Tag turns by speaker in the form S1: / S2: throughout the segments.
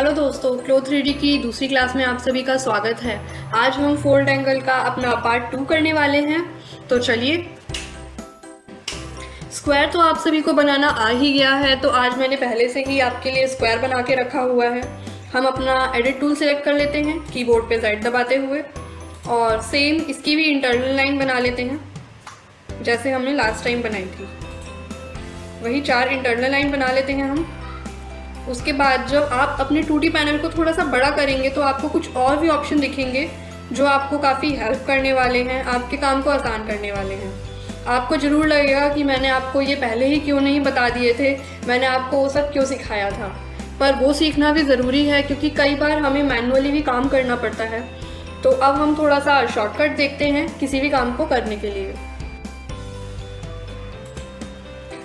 S1: Hello दोस्तों क्लो three की दूसरी क्लास में आप सभी का स्वागत है। आज हम फोल्ड एंगल का अपना पार्ट टू करने वाले हैं। तो चलिए। स्क्वायर तो आप सभी को बनाना आ ही गया है तो आज मैंने पहले से ही आपके लिए स्क्वायर बना के रखा हुआ है। हम अपना एडिट टूल सेलेक्ट कर लेते हैं कीबोर्ड पे साइड दबाते हुए, और सेम इसकी भी इंटरनल लाइन बना लेते हैं, जैसे हमने लास्ट टाइम बनाई थी। वही चार इंटरनल लाइन बना लेते हैं हम। उसके बाद जब आप अपने टू पैनल को थोड़ा सा बड़ा करेंगे तो आपको कुछ और भी ऑप्शन दिखेंगे, जो आपको काफ़ी हेल्प करने वाले हैं, आपके काम को आसान करने वाले हैं। आपको ज़रूर लगेगा कि मैंने आपको ये पहले ही क्यों नहीं बता दिए थे, मैंने आपको वो सब क्यों सिखाया था। पर वो सीखना भी ज़रूरी है, क्योंकि कई बार हमें मैनुअली भी काम करना पड़ता है। तो अब हम थोड़ा सा शॉर्टकट देखते हैं किसी भी काम को करने के लिए।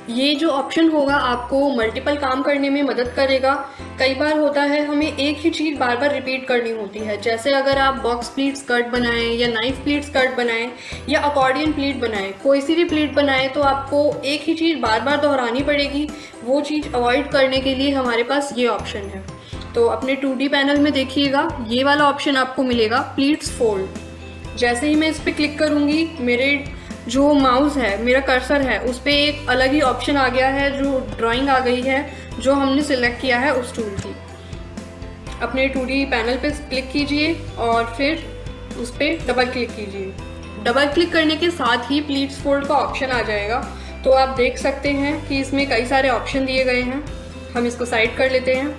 S1: ये जो ऑप्शन होगा आपको मल्टीपल काम करने में मदद करेगा। कई बार होता है हमें एक ही चीज़ बार बार रिपीट करनी होती है। जैसे अगर आप बॉक्स प्लीट स्कर्ट बनाएँ या नाइफ प्लीट स्कर्ट बनाएँ या अकॉर्डियन प्लीट बनाएँ, कोई सी भी प्लीट बनाएँ तो आपको एक ही चीज़ बार बार दोहरानी पड़ेगी। वो चीज़ अवॉइड करने के लिए हमारे पास ये ऑप्शन है। तो अपने टू पैनल में देखिएगा, ये वाला ऑप्शन आपको मिलेगा प्लीट्स फोल्ड जैसे ही मैं इस पर क्लिक करूँगी, मेरे जो माउस है, मेरा कर्सर है, उस पर एक अलग ही ऑप्शन आ गया है, जो ड्राइंग आ गई है, जो हमने सिलेक्ट किया है उस टूल की। अपने टू पैनल पे क्लिक कीजिए और फिर उस पर डबल क्लिक कीजिए। डबल क्लिक करने के साथ ही प्लीट्स फोल्ड का ऑप्शन आ जाएगा। तो आप देख सकते हैं कि इसमें कई सारे ऑप्शन दिए गए हैं। हम इसको साइड कर लेते हैं।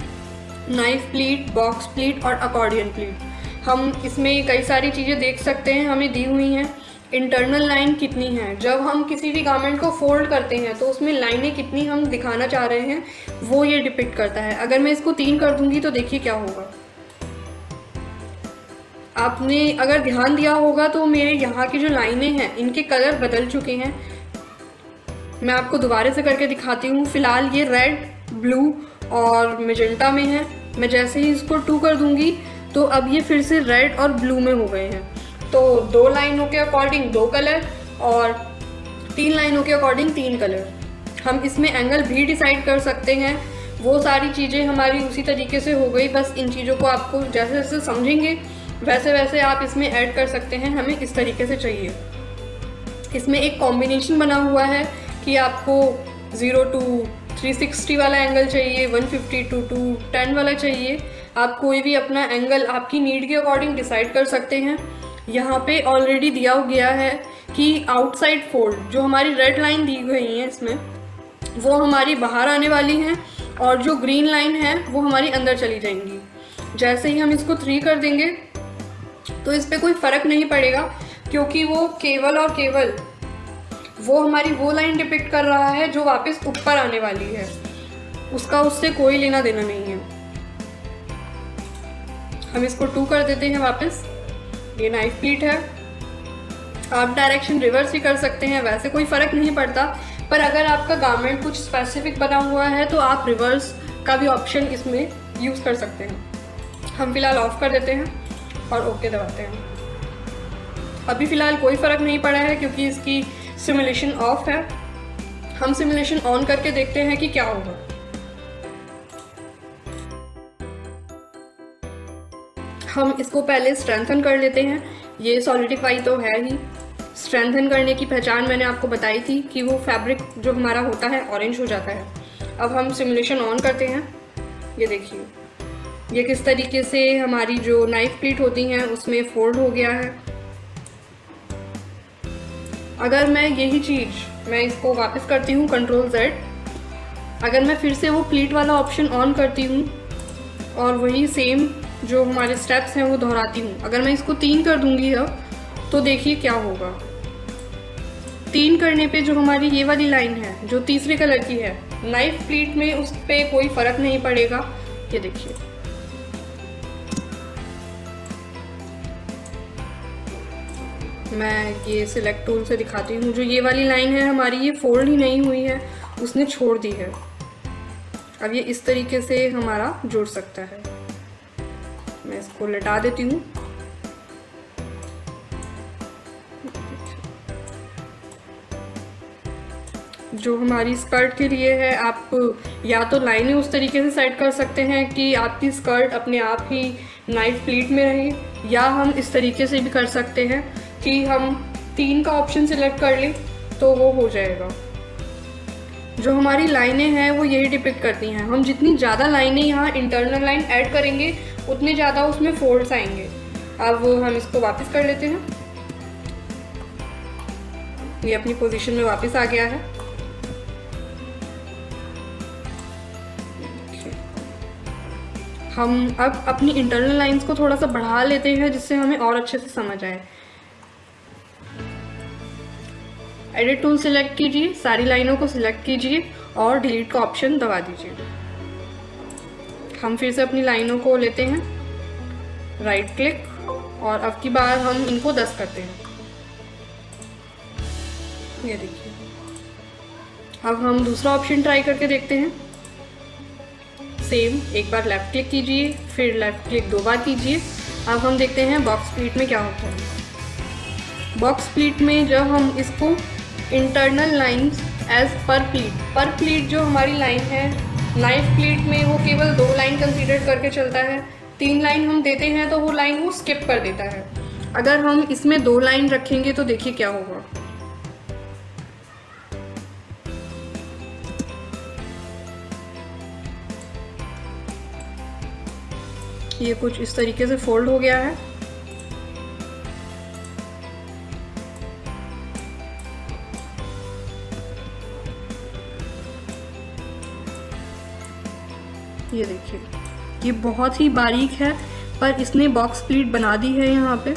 S1: नाइफ प्लीट बॉक्स प्लीट और अकॉर्डियन प्लीट हम इसमें कई सारी चीज़ें देख सकते हैं, हमें दी हुई हैं। इंटरनल लाइन कितनी है? जब हम किसी भी गारमेंट को फोल्ड करते हैं तो उसमें लाइनें कितनी हम दिखाना चाह रहे हैं, वो ये डिपिक्ट करता है। अगर मैं इसको तीन कर दूँगी तो देखिए क्या होगा। आपने अगर ध्यान दिया होगा तो मेरे यहाँ की जो लाइनें हैं, इनके कलर बदल चुके हैं। मैं आपको दोबारा से करके दिखाती हूँ। फ़िलहाल ये रेड ब्लू और मेजेंटा में है। मैं जैसे ही इसको टू कर दूँगी तो अब ये फिर से रेड और ब्लू में हो गए हैं। तो दो लाइनों के अकॉर्डिंग दो कलर और तीन लाइनों के अकॉर्डिंग तीन कलर हम इसमें एंगल भी डिसाइड कर सकते हैं। वो सारी चीज़ें हमारी उसी तरीके से हो गई। बस इन चीज़ों को आपको जैसे जैसे समझेंगे, वैसे वैसे आप इसमें ऐड कर सकते हैं। हमें इस तरीके से चाहिए। इसमें एक कॉम्बिनेशन बना हुआ है कि आपको ज़ीरो टू 360 वाला एंगल चाहिए 150 टू टू टेन वाला चाहिए। आप कोई भी अपना एंगल आपकी नीड के अकॉर्डिंग डिसाइड कर सकते हैं। यहाँ पे ऑलरेडी दिया हो गया है कि आउटसाइड फोल्ड जो हमारी रेड लाइन दी गई है इसमें, वो हमारी बाहर आने वाली हैं और जो ग्रीन लाइन है, वो हमारी अंदर चली जाएँगी। जैसे ही हम इसको थ्री कर देंगे तो इस पर कोई फ़र्क नहीं पड़ेगा, क्योंकि वो केवल और केवल वो हमारी वो लाइन डिपिक्ट कर रहा है जो वापस ऊपर आने वाली है। उसका उससे कोई लेना देना नहीं है। हम इसको टू कर देते हैं वापस। ये नाइफ प्लीट है। आप डायरेक्शन रिवर्स भी कर सकते हैं, वैसे कोई फ़र्क नहीं पड़ता। पर अगर आपका गारमेंट कुछ स्पेसिफिक बना हुआ है तो आप रिवर्स का भी ऑप्शन इसमें यूज़ कर सकते हैं। हम फ़िलहाल ऑफ़ कर देते हैं और ओके दबाते हैं। अभी फ़िलहाल कोई फ़र्क नहीं पड़ा है, क्योंकि इसकी सिमुलेशन ऑफ़ है। हम सिमुलेशन ऑन करके देखते हैं कि क्या होगा। हम इसको पहले स्ट्रेंथन कर लेते हैं। ये सॉलिडिफाई तो है ही। स्ट्रेंथन करने की पहचान मैंने आपको बताई थी कि वो फैब्रिक जो हमारा होता है ऑरेंज हो जाता है। अब हम सिमुलेशन ऑन करते हैं। ये देखिए। ये किस तरीके से हमारी जो नाइफ प्लीट होती हैं, उसमें फोल्ड हो गया है। अगर मैं यही चीज़ मैं इसको वापस करती हूँ कंट्रोल जेड अगर मैं फिर से वो प्लीट वाला ऑप्शन ऑन करती हूँ, और वही सेम जो हमारे स्टेप्स हैं, वो दोहराती हूँ। अगर मैं इसको तीन कर दूँगी अब तो देखिए क्या होगा। तीन करने पे जो हमारी ये वाली लाइन है, जो तीसरे कलर की है नाइफ प्लीट में उस पर कोई फ़र्क नहीं पड़ेगा। ये देखिए। मैं ये सिलेक्ट टूल से दिखाती हूँ। जो ये वाली लाइन है, हमारी ये फोल्ड ही नहीं हुई है, उसने छोड़ दी है। अब ये इस तरीके से हमारा जुड़ सकता है। मैं इसको लटा देती हूँ। जो हमारी स्कर्ट के लिए है, आप या तो लाइनें उस तरीके से सेट कर सकते हैं कि आपकी स्कर्ट अपने आप ही नाइफ प्लीट में रहे, या हम इस तरीके से भी कर सकते हैं कि हम तीन का ऑप्शन सिलेक्ट कर लें तो वो हो जाएगा। जो हमारी लाइनें हैं, वो यही डिपिक्ट करती हैं। हम जितनी ज़्यादा लाइनें यहाँ इंटरनल लाइन ऐड करेंगे उतने ज़्यादा उसमें फोल्ड्स आएँगे। अब हम इसको वापस कर लेते हैं। ये अपनी पोजीशन में वापस आ गया है। हम अब अपनी इंटरनल लाइंस को थोड़ा सा बढ़ा लेते हैं, जिससे हमें और अच्छे से समझ आए। एडिट टूल सिलेक्ट कीजिए, सारी लाइनों को सिलेक्ट कीजिए और डिलीट का ऑप्शन दबा दीजिए। हम फिर से अपनी लाइनों को लेते हैं। राइट क्लिक और अब की बार हम इनको दस करते हैं। ये देखिए। अब हम दूसरा ऑप्शन ट्राई करके देखते हैं। सेम एक बार लेफ़्ट क्लिक कीजिए, फिर लेफ़्ट क्लिक दो बार कीजिए। अब हम देखते हैं बॉक्स प्लीट में क्या होता है। बॉक्स प्लीट में जब हम इसको इंटरनल लाइंस एज पर प्लीट पर प्लीट जो हमारी लाइन है नाइफ प्लीट में वो केवल दो लाइन कंसीडर करके चलता है। तीन लाइन हम देते हैं तो वो लाइन वो स्किप कर देता है। अगर हम इसमें दो लाइन रखेंगे तो देखिए क्या होगा। ये कुछ इस तरीके से फोल्ड हो गया है। ये देखिए। ये बहुत ही बारीक है, पर इसने बॉक्स प्लीट बना दी है यहाँ पे।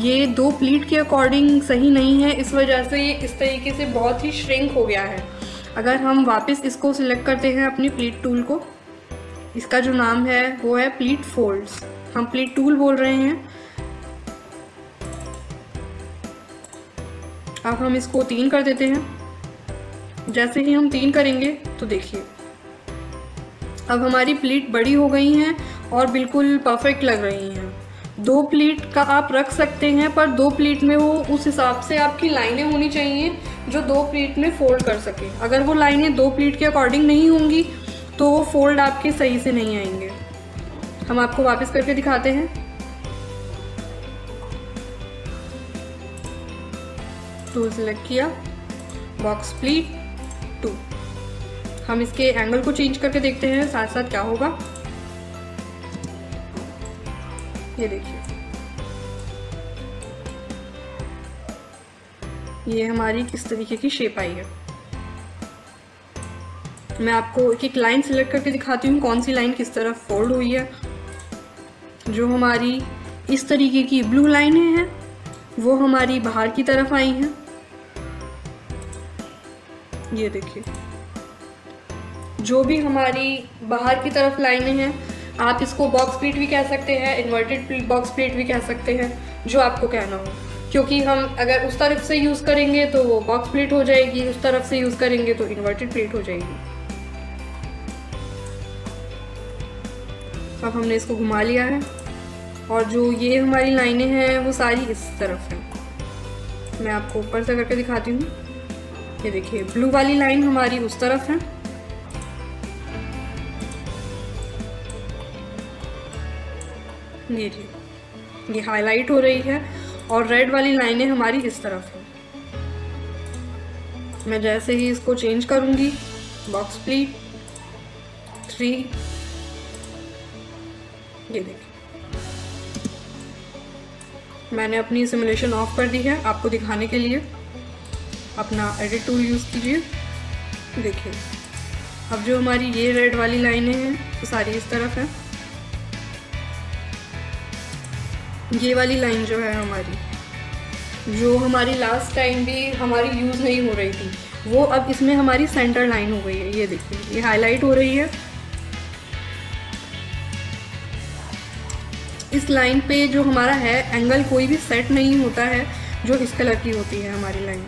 S1: ये दो प्लीट के अकॉर्डिंग सही नहीं है, इस वजह से ये इस तरीके से बहुत ही श्रिंक हो गया है। अगर हम वापस इसको सिलेक्ट करते हैं अपनी प्लीट टूल को, इसका जो नाम है, वो है प्लीट फोल्ड्स हम प्लीट टूल बोल रहे हैं। अब हम इसको तीन कर देते हैं। जैसे ही हम तीन करेंगे तो देखिए। अब हमारी प्लीट बड़ी हो गई हैं और बिल्कुल परफेक्ट लग रही हैं। दो प्लीट का आप रख सकते हैं, पर दो प्लीट में वो उस हिसाब से आपकी लाइनें होनी चाहिए जो दो प्लीट में फोल्ड कर सके। अगर वो लाइनें दो प्लीट के अकॉर्डिंग नहीं होंगी तो वो फोल्ड आपके सही से नहीं आएँगे। हम आपको वापस करके दिखाते हैं। टूल सेलेक्ट किया। बॉक्स प्लीट हम इसके एंगल को चेंज करके देखते हैं साथ साथ क्या होगा। ये देखिए। ये हमारी किस तरीके की शेप आई है। मैं आपको एक एक लाइन सिलेक्ट करके दिखाती हूँ, कौन सी लाइन किस तरफ़ फोल्ड हुई है। जो हमारी इस तरीके की ब्लू लाइनें हैं, वो हमारी बाहर की तरफ़ आई हैं। ये देखिए। जो भी हमारी बाहर की तरफ़ लाइनें हैं, आप इसको बॉक्स प्लेट भी कह सकते हैं इन्वर्टेड बॉक्स प्लेट भी कह सकते हैं, जो आपको कहना हो। क्योंकि हम अगर उस तरफ़ से यूज़ करेंगे तो वो बॉक्स प्लेट हो जाएगी, उस तरफ़ से यूज़ करेंगे तो इन्वर्टेड प्लेट हो जाएगी। अब हमने इसको घुमा लिया है, और जो ये हमारी लाइनें हैं, वो सारी इस तरफ़ हैं। मैं आपको ऊपर से करके दिखाती हूँ। ये देखिए ब्लू वाली लाइन हमारी उस तरफ़ है। ये जी ये हाईलाइट हो रही है और रेड वाली लाइनें हमारी इस तरफ़ है। मैं जैसे ही इसको चेंज करूँगी बॉक्स प्लीट थ्री ये देखिए मैंने अपनी सिमुलेशन ऑफ़ कर दी है आपको दिखाने के लिए। अपना एडिट टूल यूज़ कीजिए। देखिए, अब जो हमारी ये रेड वाली लाइनें हैं, वो तो सारी इस तरफ़ है। ये वाली लाइन जो है हमारी, जो हमारी लास्ट टाइम भी हमारी यूज़ नहीं हो रही थी, वो अब इसमें हमारी सेंटर लाइन हो गई है, ये देखिए, ये हाईलाइट हो रही है। इस लाइन पे जो हमारा है एंगल कोई भी सेट नहीं होता है, जो इस कलर की होती है हमारी लाइन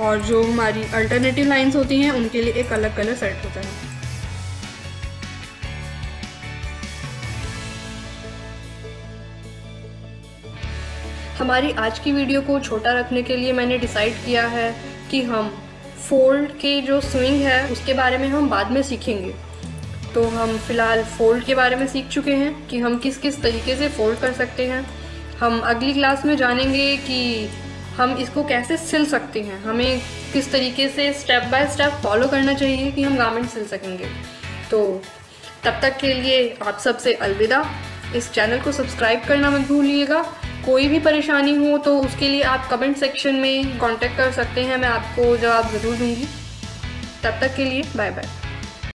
S1: और जो हमारी अल्टरनेटिव लाइंस होती हैं, उनके लिए एक अलग कलर सेट होता है। हमारी आज की वीडियो को छोटा रखने के लिए मैंने डिसाइड किया है कि हम फोल्ड के जो स्विंग है, उसके बारे में हम बाद में सीखेंगे। तो हम फ़िलहाल फोल्ड के बारे में सीख चुके हैं कि हम किस किस तरीके से फोल्ड कर सकते हैं। हम अगली क्लास में जानेंगे कि हम इसको कैसे सिल सकते हैं। हमें किस तरीके से स्टेप बाय स्टेप फॉलो करना चाहिए कि हम गारमेंट सिल सकेंगे। तो तब तक के लिए आप सबसे अलविदा। इस चैनल को सब्सक्राइब करना मत भूलिएगा। कोई भी परेशानी हो तो उसके लिए आप कमेंट सेक्शन में कांटेक्ट कर सकते हैं। मैं आपको जवाब ज़रूर दूँगी। तब तक के लिए बाय बाय